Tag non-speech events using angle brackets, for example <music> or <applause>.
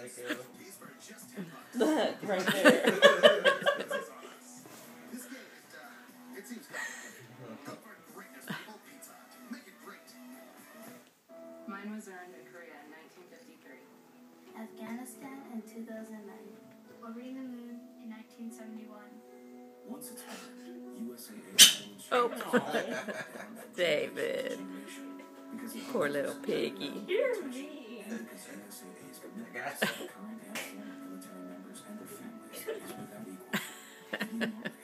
right there. Look, right there. Mine was earned in Korea in 1953. Afghanistan in 2009. Over in the moon in 1971. Oh, David. Poor little piggy and their families. <laughs>